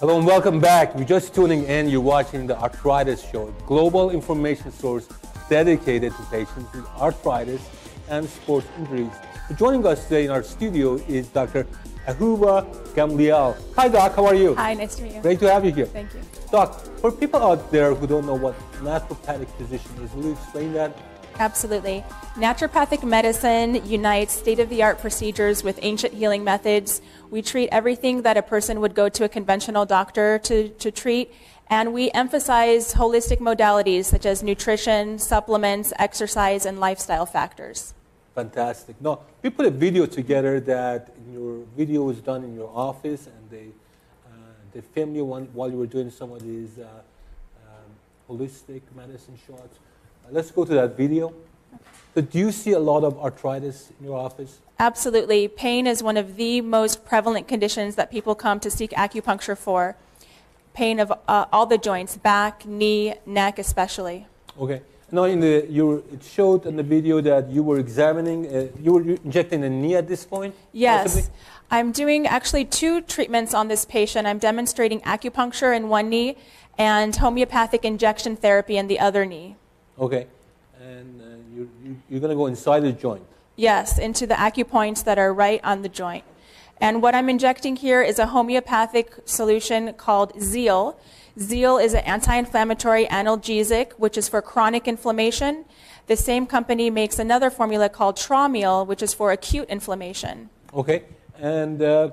Hello and welcome back. You're just tuning in. You're watching the Arthritis Show, a global information source dedicated to patients with arthritis and sports injuries. Joining us today in our studio is Dr. Ahuva Gamliel. Hi, Doc. How are you? Hi, nice to meet you. Great to have you here. Thank you. Doc, for people out there who don't know what an naturopathic physician is, will you explain that? Absolutely. Naturopathic medicine unites state of the art procedures with ancient healing methods. We treat everything that a person would go to a conventional doctor to, to treat, and we emphasize holistic modalities such as nutrition, supplements, exercise, and lifestyle factors. Fantastic. No, we put a video together that your video was done in your office, and they uh, they filmed you one, while you were doing some of these uh, um, holistic medicine shots. Let's go to that video. So, do you see a lot of arthritis in your office? Absolutely. Pain is one of the most prevalent conditions that people come to seek acupuncture for. Pain of uh, all the joints, back, knee, neck, especially. Okay. Now, in the you it showed in the video that you were examining, uh, you were injecting the knee at this point. Yes, possibly? I'm doing actually two treatments on this patient. I'm demonstrating acupuncture in one knee and homeopathic injection therapy in the other knee. Okay. And uh, you, you, you're going to go inside the joint. Yes, into the acupoints that are right on the joint. And what I'm injecting here is a homeopathic solution called Zeel. Zeel is an anti-inflammatory analgesic, which is for chronic inflammation. The same company makes another formula called Traumeel, which is for acute inflammation. Okay. And uh,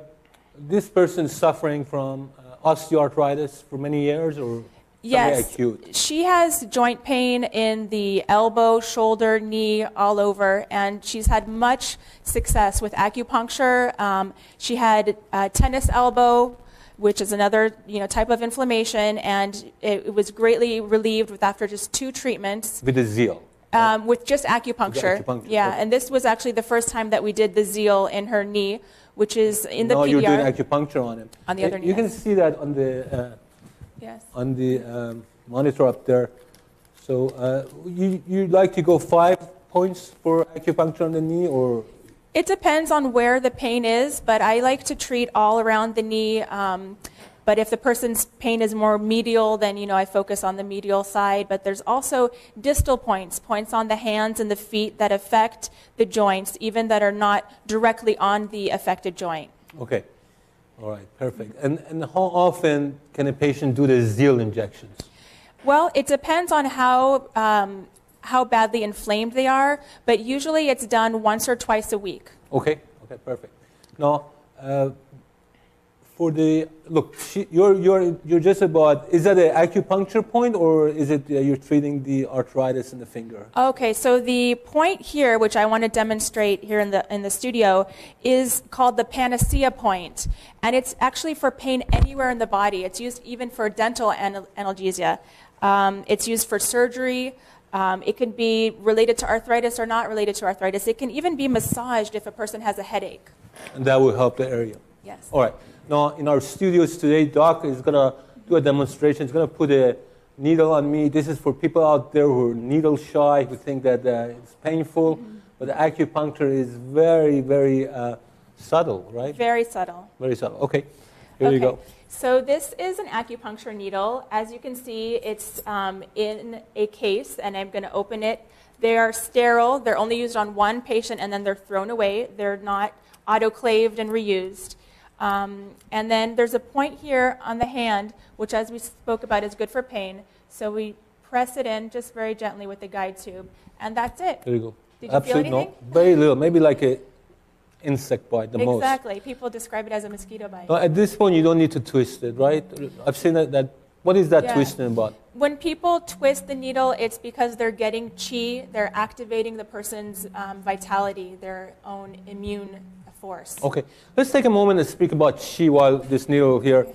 this person is suffering from uh, osteoarthritis for many years or Yes, acute? she has joint pain in the elbow, shoulder, knee, all over, and she's had much success with acupuncture. Um, she had uh, tennis elbow, which is another you know type of inflammation, and it, it was greatly relieved with after just two treatments. With the Zeel. Um, with just acupuncture. acupuncture, Yeah, okay. and this was actually the first time that we did the Zeel in her knee, which is in the PDR. you're doing acupuncture on him. On the other knee, You can see that on the uh, yes. on the um, monitor up there. So uh, you you like to go five points for acupuncture on the knee, or It depends on where the pain is, but I like to treat all around the knee. Um, but if the person's pain is more medial, then you know I focus on the medial side. But there's also distal points, points on the hands and the feet that affect the joints, even that are not directly on the affected joint. okay, all right, perfect. And and how often can a patient do the Zeel injections? Well, it depends on how um, how badly inflamed they are, but usually it's done once or twice a week. Okay, okay, perfect. Now, uh, for the look, she, you're you're you're just about. Is that an acupuncture point, or is it uh, you're treating the arthritis in the finger? Okay, so the point here, which I want to demonstrate here in the in the studio, is called the panacea point, and it's actually for pain anywhere in the body. It's used even for dental anal- analgesia. Um, it's used for surgery. Um, it can be related to arthritis or not related to arthritis. It can even be massaged if a person has a headache. And that will help the area. Yes. All right. Now, in our studios today, Doc is going to do a demonstration. He's going to put a needle on me. This is for people out there who are needle shy, who think that uh, it's painful. But the acupuncture is very, very uh, subtle, right? Very subtle. Very subtle. Okay. Here you go. So this is an acupuncture needle. As you can see, it's um, in a case, and I'm going to open it. They are sterile. They're only used on one patient, and then they're thrown away. They're not autoclaved and reused. Um, and then there's a point here on the hand, which, as we spoke about, is good for pain. So we press it in just very gently with the guide tube, and that's it. There you go. Did you feel Absolutely no. anything? Very little. Maybe like a insect bite, the most. exactly. People describe it as a mosquito bite. Now, at this point, you don't need to twist it, right? I've seen that. that what is that Yeah. twisting about? When people twist the needle, it's because they're getting chi, they're activating the person's um, vitality, their own immune force. Okay, let's take a moment and speak about chi while this needle here.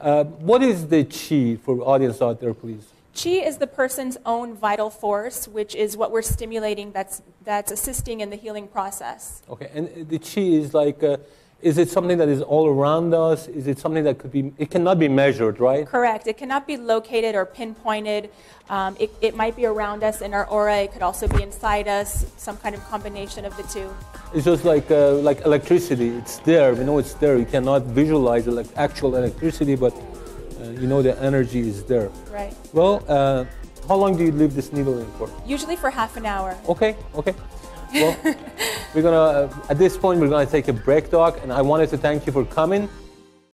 Uh, what is the chi for audience out there, please? Chi is the person's own vital force, which is what we're stimulating that's, that's assisting in the healing process. Okay, and the chi is like, uh, is it something that is all around us? Is it something that could be, it cannot be measured, right? Correct. It cannot be located or pinpointed. Um, it, it might be around us in our aura. It could also be inside us, some kind of combination of the two. It's just like, uh, like electricity. It's there. We know it's there. You cannot visualize like actual electricity, but you know the energy is there. Right. Well, uh, how long do you leave this needle in for? Usually for half an hour. Okay, okay. Well, we're gonna uh, at this point we're gonna take a break, doc, and I wanted to thank you for coming.